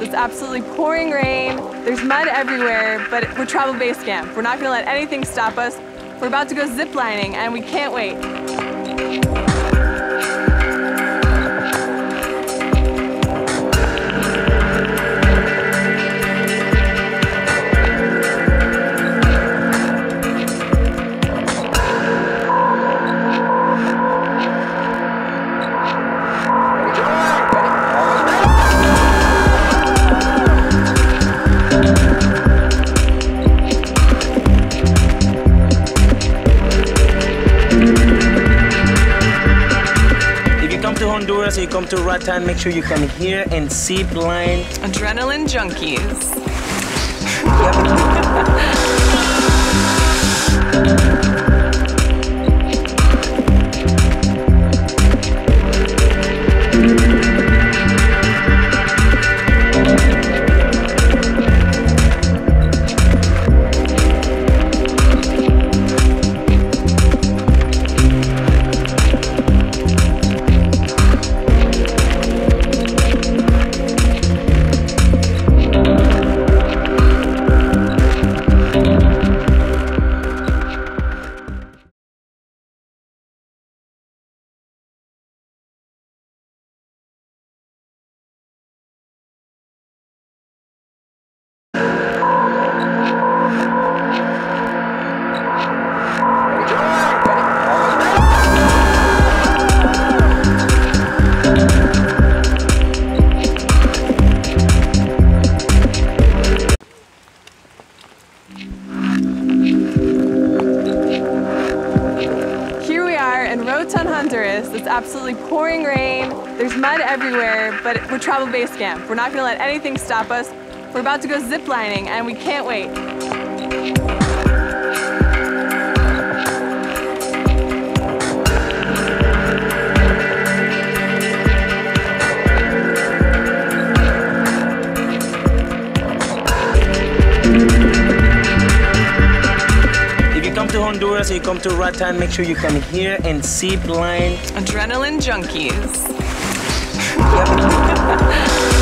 It's absolutely pouring rain. There's mud everywhere, but we're travel base camp. We're not gonna let anything stop us. We're about to go ziplining and we can't wait. Honduras or you come to Roatán, make sure you come here and zip line. Adrenaline junkies. Roatán, Honduras. It's absolutely pouring rain. There's mud everywhere, but we're travel base camp. We're not gonna let anything stop us. We're about to go ziplining and we can't wait. Honduras you come to Roatán, make sure you come here and zip line. Adrenaline junkies.